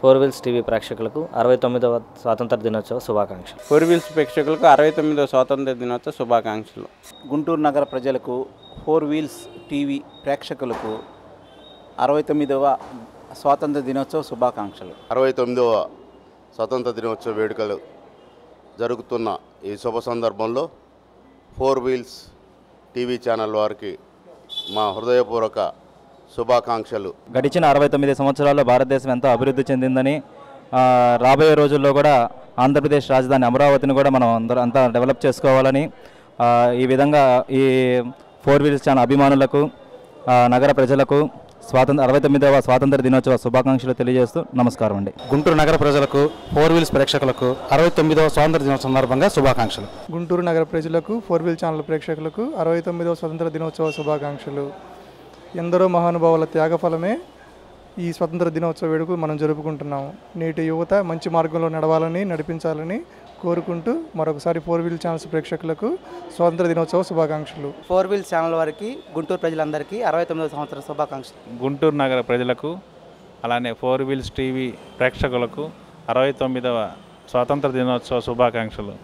Four wheels TV ప్రేక్షకులకు అరవై తొమ్మిదవ స్వాతంత్ర దినోత్సవ శుభాకాంక్షలు. ఫోర్ వీల్స్ ప్రేక్షకులకు అరవై తొమ్మిదవ స్వాతంత్ర దినోత్సవ శుభాకాంక్షలు. గుంటూరు నగర ప్రజలకు ఫోర్ వీల్స్ టీవీ ప్రేక్షకులకు అరవై తొమ్మిదవ స్వాతంత్ర దినోత్సవ శుభాకాంక్షలు. అరవై తొమ్మిదవ స్వతంత్ర దినోత్సవ వేడుకలు జరుగుతున్న ఈ శుభ సందర్భంలో ఫోర్ వీల్స్ టీవీ ఛానల్ వారికి మా హృదయపూర్వక శుభాకాంక్షలు. గడిచిన అరవై తొమ్మిది సంవత్సరాల్లో భారతదేశం ఎంతో అభివృద్ధి చెందిందని ఆ, రాబోయే రోజుల్లో కూడా ఆంధ్రప్రదేశ్ రాజధాని అమరావతిని కూడా మనం అందరూ అంతా డెవలప్ చేసుకోవాలని ఆ, ఈ విధంగా ఈ ఫోర్ వీల్స్ ఛానల్ అభిమానులకు ఆ, నగర ప్రజలకు స్వాతంత్ర అరవై తొమ్మిదవ స్వాతంత్ర దినోత్సవ శుభాకాంక్షలు తెలియజేస్తూ నమస్కారం అండి. గుంటూరు నగర ప్రజలకు ఫోర్ వీల్స్ ప్రేక్షకులకు అరవై తొమ్మిదవ స్వాతంత్ర దినోత్సవం సందర్భంగా శుభాకాంక్షలు. గుంటూరు నగర ప్రజలకు ఫోర్ వీల్ ఛానల్ ప్రేక్షకులకు అరవై తొమ్మిదవ స్వతంత్ర దినోత్సవ శుభాకాంక్షలు. ఎందరో మహానుభావుల త్యాగఫలమే ఈ స్వతంత్ర దినోత్సవ వేడుకలు మనం జరుపుకుంటున్నాము. నేటి యువత మంచి మార్గంలో నడవాలని నడిపించాలని కోరుకుంటూ మరొకసారి ఫోర్ వీల్ ఛానల్స్ ప్రేక్షకులకు స్వాతంత్ర దినోత్సవ శుభాకాంక్షలు. ఫోర్ వీల్ ఛానల్ వారికి గుంటూరు ప్రజలందరికీ అరవై తొమ్మిదవ సంవత్సర శుభాకాంక్షలు. గుంటూరు నగర ప్రజలకు అలానే ఫోర్ వీల్స్ టీవీ ప్రేక్షకులకు అరవై తొమ్మిదవ స్వాతంత్ర దినోత్సవ శుభాకాంక్షలు.